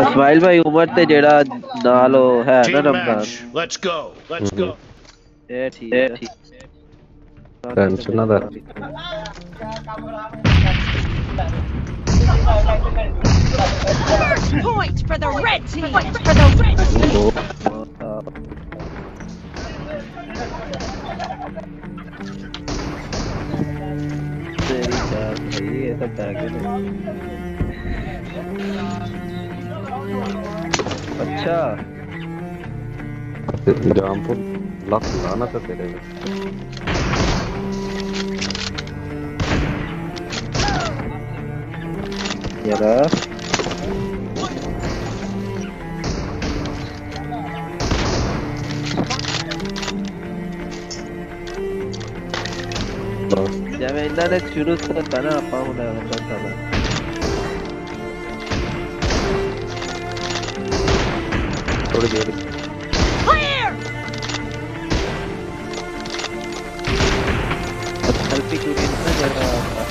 ਇਸਮਾਈਲ ਭਾਈ ਉਮਰ ਤੇ ਜਿਹੜਾ ਨਾਲ ਉਹ ਹੈ ਨਾ Ramadan let's go let's go ਇਹ ਠੀਕ ਹੈ ਟੈਨਸ਼ਨ ਨਾ ਦਾ First point for the red team. Point for the red team. तेरी चार भाई ये सब डाल के baca jam pun langsana ke sini ya udah jadi ini cuman kita थोड़ी देर सेल्फी क्यों इतना चल रहा है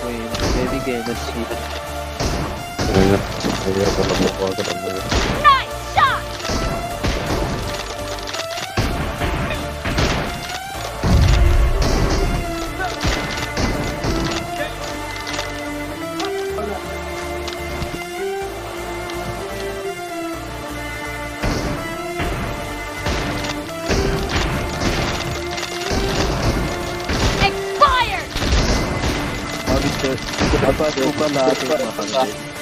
कोई ये भी गेम अच्छी है culpa, culpa da, culpa da.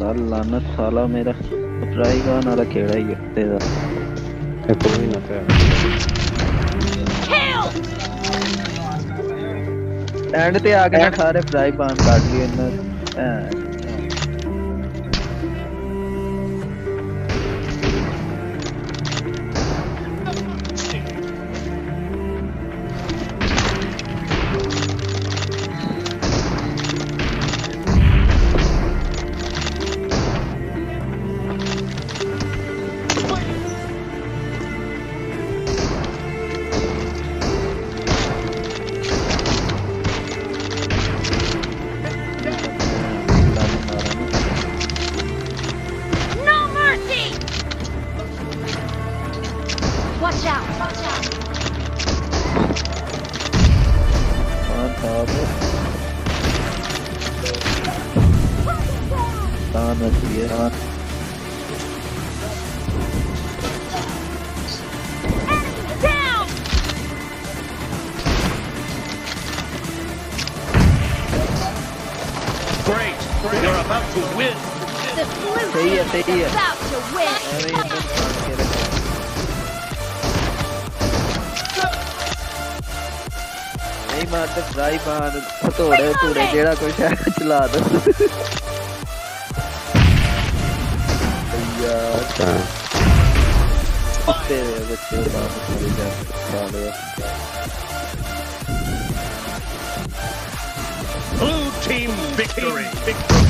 बल मेरा ट्राई का नाला ही तेरा। ये एंड ते आके सारे फ्राई पान काट लिए ना ਤਾਂ ਨਸੀ ਹੈ ਹਾਂ Enemy down! Great. You're about to win. The blue Say team it, say is it. about to win! ਐਵੇਂ ਹੀ ਇਹਨੂੰ ਪਾਣ ਕੇ ਰੱਖਿਆ ਨਹੀਂ ਮਾਰਦੇ ਫਰਾਈ ਪਾਨ ਥੋੜੇ ਥੋੜੇ ਜਿਹੜਾ ਕੁਛ ਹੈ ਚਲਾ ਦੋ god. Blue team victory. Team victory.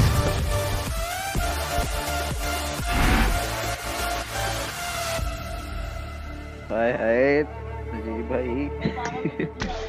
हाय हाय जी भाई